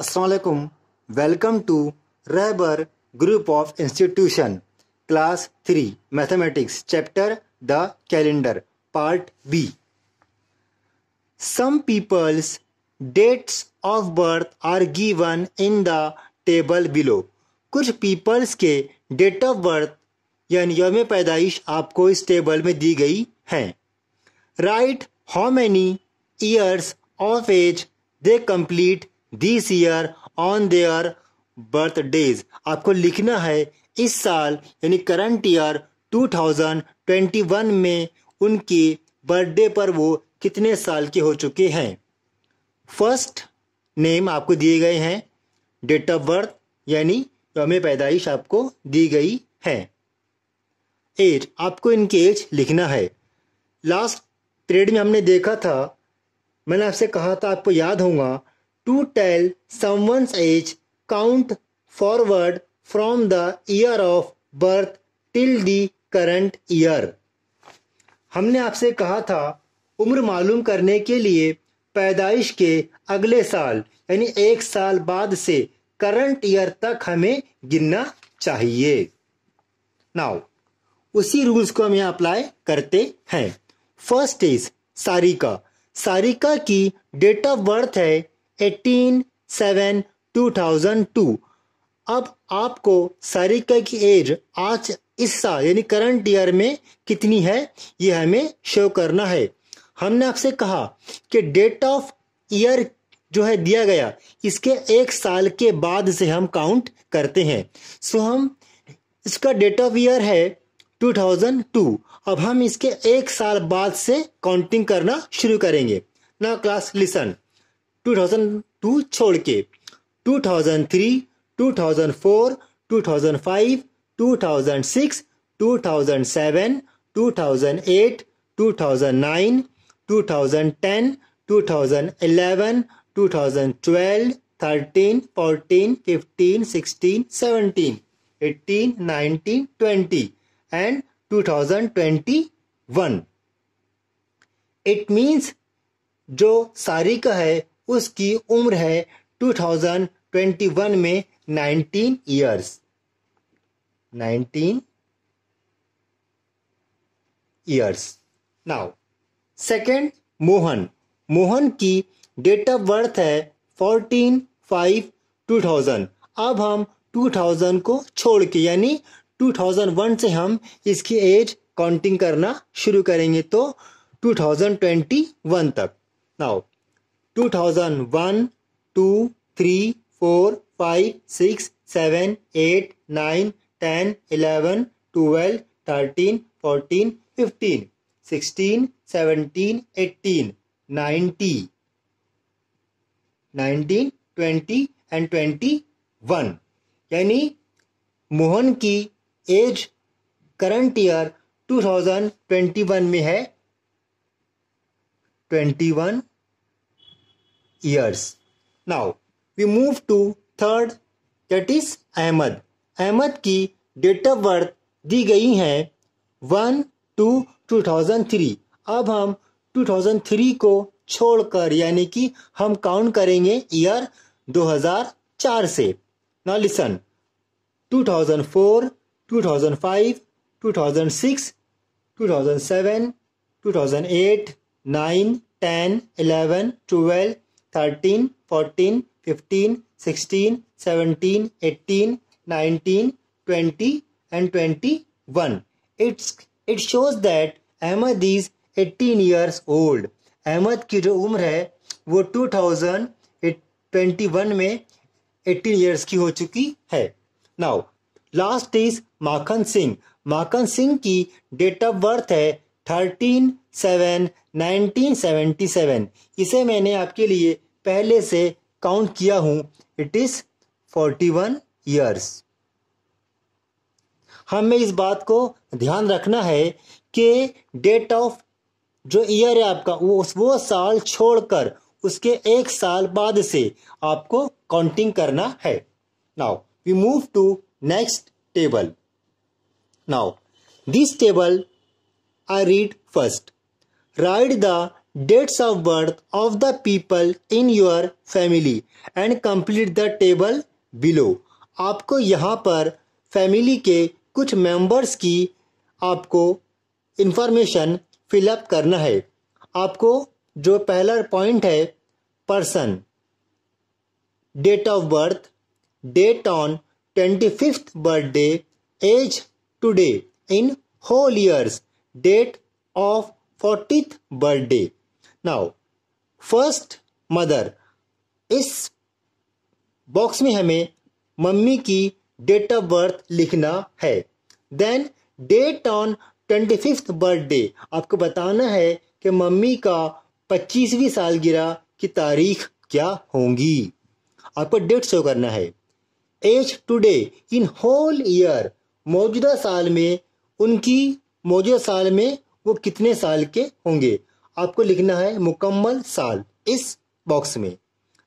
असलकुम welcome to Rahbar group of institution class three mathematics chapter the calendar part B some peoples dates of birth are given in the table below कुछ peoples के date of birth यानी यम पैदाइश, आपको इस table में दी गई है। Right how many years of age they complete this year on their birthdays आपको लिखना है, इस साल, यानी करंट ईयर 2021 में, उनकी बर्थडे पर वो कितने साल के हो चुके हैं? फ़र्स्ट नेम आपको दिए गए हैं डेट ऑफ़ बर्थ यानी यौम पैदाइश आपको दी गई है। एज आपको इनकी एज लिखना है। लास्ट पीरियड में हमने देखा था, मैंने आपसे कहा था, आपको याद होगा to tell someone's age, count forward from the year of birth till the current year. हमने आपसे कहा था उम्र मालूम करने के लिए पैदाइश के अगले साल यानी एक साल बाद से करंट ईयर तक हमें गिनना चाहिए। नाउ उसी रूल्स को हम यहाँ अप्लाई करते हैं। First is Sarika. सारिका की डेट ऑफ़ बर्थ है eighteen, seven, two thousand two. अब आपको सारिका की एज आज इस साल, यानी करंट ईयर में कितनी है, ये हमें शो करना है। हमने आपसे कहा कि डेट ऑफ़ ईयर जो है दिया गया, इसके एक साल के बाद से हम काउंट करते हैं। सो हम इसका डेट ऑफ़ ईयर है 2002 अब हम इसके एक साल बाद से काउंटिंग करना शुरू करेंगे। ना क्लास लिसन 2002 छोड़ के 2003 2004 2005 2006 2007 2008 2009 2010 2011 2012 13 14 15 16 17 18 19 20 एंड 2021 इट मींस जो सारिका है उसकी उम्र है 2021 में 19 years 19 years now second Mohan Mohan की डेट ऑफ़ बर्थ है 14 5 2000 अब हम 2000 को छोड़ के, यानी 2001 से हम इसकी एज काउंटिंग करना शुरू करेंगे तो 2021 तक. नाउ 2001, 2, 3, 4, 5, 6, 7, 8, 9, 10, 11, 12, 13, 14, 15, 16, 17, 18, 19, 19, 20 and 21 यानी मोहन की एज करंट ईयर 2021 में है। 21 years. Now we move to third that is Ahmed Ahmed की डेट ऑफ़ बर्थ दी गई है one two two thousand three अब हम टू थाउज़ेंड थ्री को छोड़कर यानी कि हम काउंट करेंगे ईयर 2004 से। ना listen 2004, 2005, 2006, 2007, 2008, 9, 10, 11, 12, 13, 14, 15, 16, 17, 18, 19, 20 and 21. It's, it shows that Ahmad is 18 years old. Ahmad की जो उम्र है वो 2021 में 18 years की हो चुकी है now last is Makhan Singh Makhan Singh की डेट ऑफ़ बर्थ है thirteen seven nineteen seventy seven इसे मैंने आपके लिए पहले से काउंट किया हूँ। It is forty one years हमें इस बात को ध्यान रखना है कि डेट ऑफ़ जो ईयर है आपका, वो वो साल छोड़कर उसके एक साल बाद से आपको काउंटिंग करना है। Now we move to next table now this table I read first. Write the dates of birth of the people in your family and complete the table below. आपको यहाँ पर फैमिली के कुछ मेंबर्स की आपको information fill up करना है। आपको जो पहला पॉइंट है person date of birth date on twenty fifth birthday age today in whole years date of fortieth birthday now first mother इस बॉक्स में हमें मम्मी की डेट ऑफ़ बर्थ लिखना है. Then date on twenty fifth birthday आपको बताना है कि मम्मी का पच्चीसवीं सालगिरह की तारीख क्या होंगी. आपको डेट शो करना है. Age today in whole year मौजूदा साल में उनकी मौजूदा साल में वो कितने साल के होंगे? आपको लिखना है मुकम्मल साल इस बॉक्स में।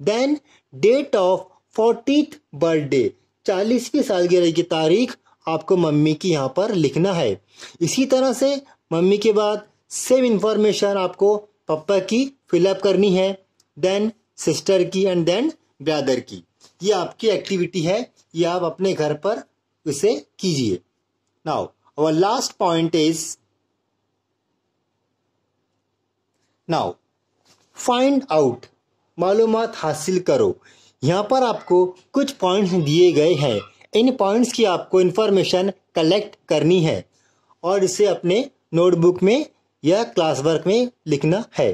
Then date of fortieth birthday चालीसवीं सालगिरह की तारीख आपको मम्मी की यहाँ पर लिखना है। इसी तरह से मम्मी के बाद सेम इंफॉर्मेशन आपको पापा की फिलअप करनी है देन सिस्टर की एंड देन ब्रदर की। ये आपकी एक्टिविटी है, ये आप अपने घर पर इसे कीजिए। Now our last point is now find out मालूम हासिल करो। यहाँ पर आपको कुछ पॉइंट्स दिए गए हैं। इन पॉइंट्स की आपको इंफॉर्मेशन कलेक्ट करनी है और इसे अपने नोटबुक में या क्लास वर्क में लिखना है।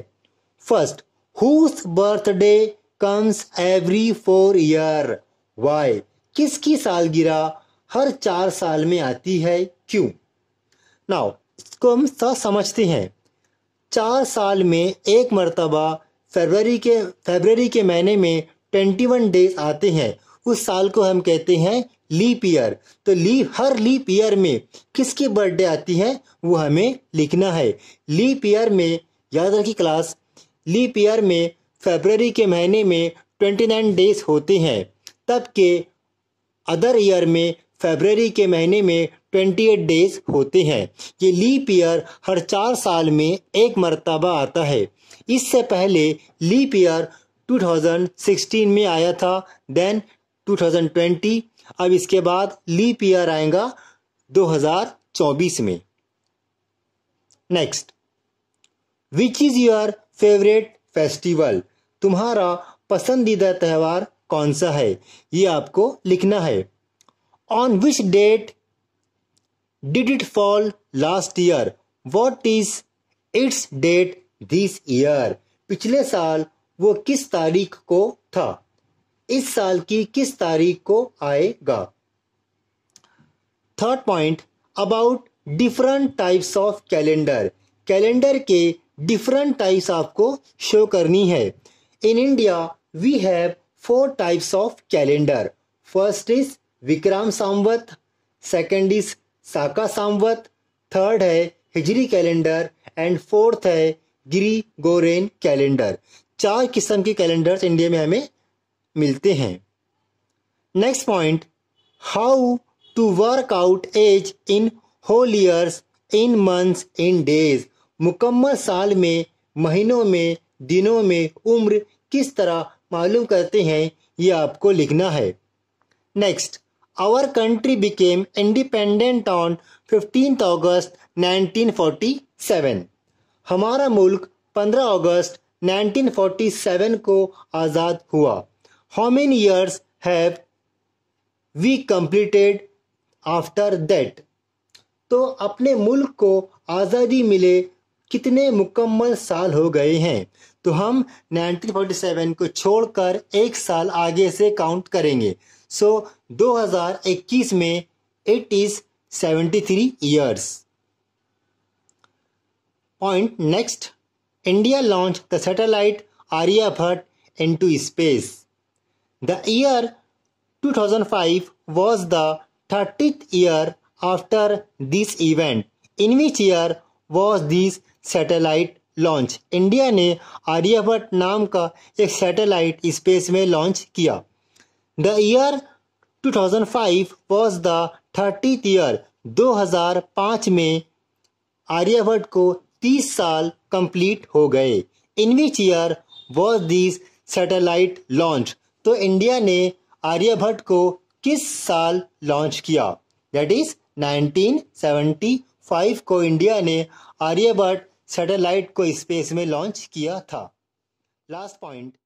First whose birthday comes every four year Y किसकी सालगिरह हर चार साल में आती है, क्यों? नाउ इसको हम समझते हैं। चार साल में एक मरतबा फरवरी के फरवरी के महीने में ट्वेंटी वन डेज़ आते हैं। उस साल को हम कहते हैं लीप ईयर। तो लीप हर लीप ईयर में किसकी बर्थडे आती है, वो हमें लिखना है। लीप ईयर में, याद रखी क्लास, लीप ईयर में फरवरी के महीने में ट्वेंटी नाइन डेज़ होते हैं। तब के अदर ईयर में फरवरी के महीने में ट्वेंटी एट डेज़ होते हैं। ये लीप ईयर हर चार साल में एक मरतबा आता है। इससे पहले लीप ईयर 2016 में आया था, देन 2020 अब इसके बाद लीप ईयर आएगा 2024 में। Next which is your favourite festival तुम्हारा पसंदीदा त्यौहार कौन सा है? ये आपको लिखना है। On which date did it fall last year what is its date this year पिछले साल वो किस तारीख को था? इस साल की किस तारीख को आएगा? Third point about different types of calendar calendar के डिफरेंट टाइप्स आपको शो करनी है। In India we have four types of calendar first is Vikram Samvat, second is Saka Samvat, third है हिजरी कैलेंडर एंड फोर्थ है गिरी गोरेन calendar चार किस्म के calendars India में हमें मिलते हैं। Next point how to work out age in whole years in months in days मुकम्मल साल में महीनों में दिनों में उम्र किस तरह मालूम करते हैं ये आपको लिखना है। Next our country became independent on fifteen August 1947 हमारा मुल्क 15 अगस्त 1947 को आज़ाद हुआ। How many years have we completed after that तो अपने मुल्क को आज़ादी मिले कितने मुकम्मल साल हो गए हैं? तो हम 1947 को छोड़कर एक साल आगे से काउंट करेंगे। सो so, 2021 में it is 73 years point next India launch the satellite Aryabhatta into space the year 2005 was the 30th year after this event in which year was this satellite launch. India ने आर्यभट्ट नाम का एक satellite space में launch किया। The year 2005 was the thirty year 2005 में आर्यभट्ट को 30 साल complete हो गए। In which year was this satellite launch. तो इंडिया ने आर्यभट्ट को किस साल लॉन्च किया? दैट इज़ 1975 को इंडिया ने आर्यभट्ट सैटेलाइट को स्पेस में लॉन्च किया था। Last point